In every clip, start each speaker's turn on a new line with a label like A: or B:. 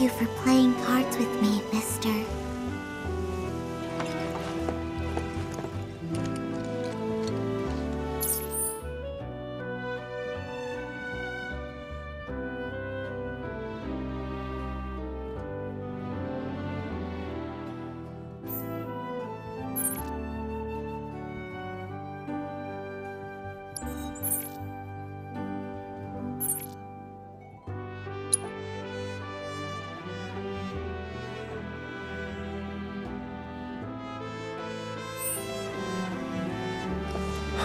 A: You for playing cards with me, mister.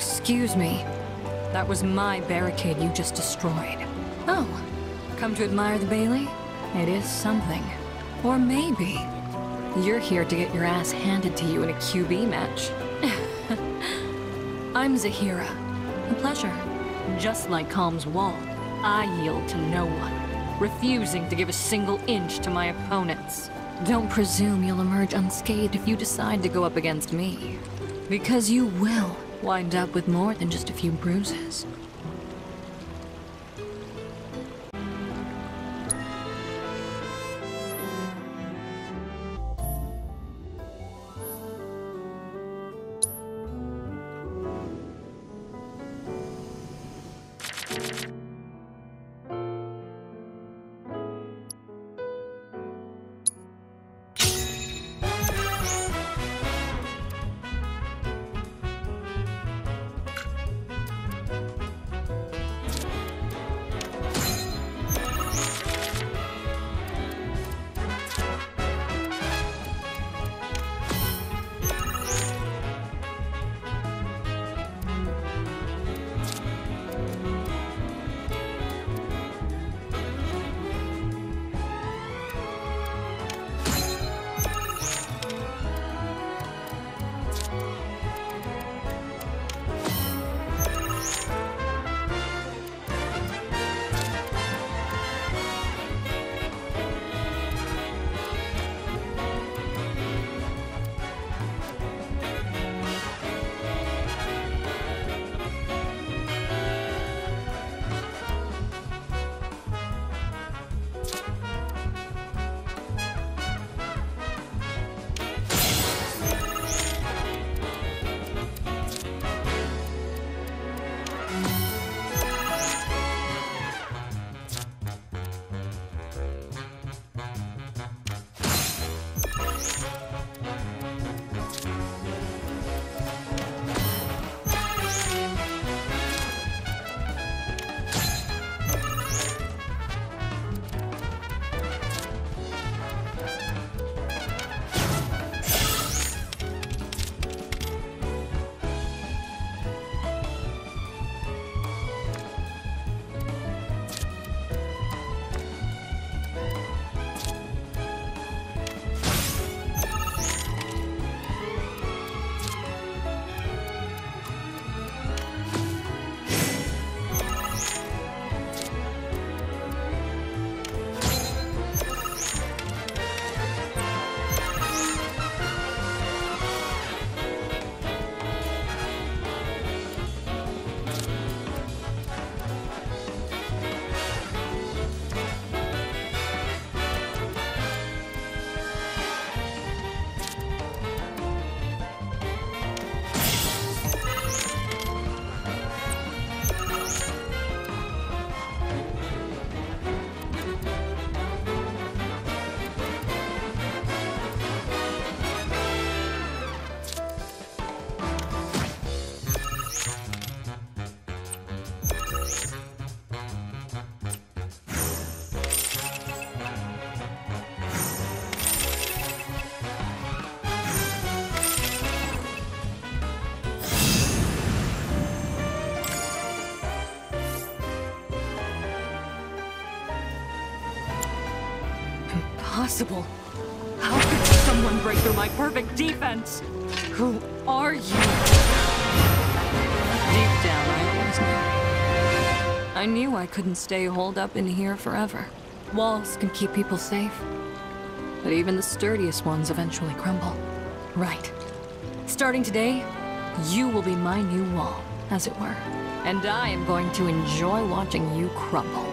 B: Excuse me. That was my barricade you just destroyed. Oh, come to admire the Bailey? It is something. Or maybe you're here to get your ass handed to you in a QB match. I'm Zahira. A pleasure. Just like Kalm's wall, I yield to no one, refusing to give a single inch to my opponents. Don't presume you'll emerge unscathed if you decide to go up against me. Because you will wind up with more than just a few bruises. Impossible. How could someone break through my perfect defense? Who are you? Deep down, I always knew. I knew I couldn't stay holed up in here forever. Walls can keep people safe. But even the sturdiest ones eventually crumble. Right. Starting today, you will be my new wall, as it were. And I am going to enjoy watching you crumble.